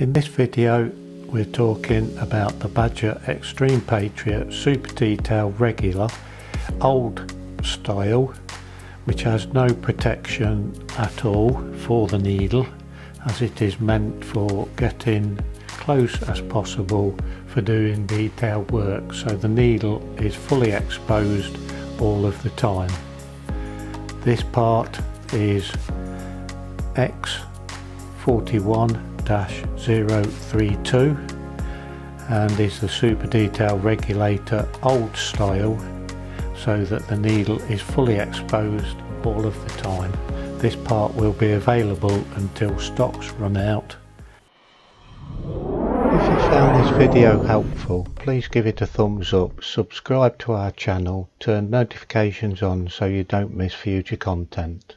In this video we're talking about the Badger Xtreme Patriot Super Detail Regular old style which has no protection at all for the needle as it is meant for getting close as possible for doing detail work so the needle is fully exposed all of the time. This part is X41-032 and is the super detail regulator old style so that the needle is fully exposed all of the time. This part will be available until stocks run out. If you found this video helpful, please give it a thumbs up, subscribe to our channel, turn notifications on so you don't miss future content.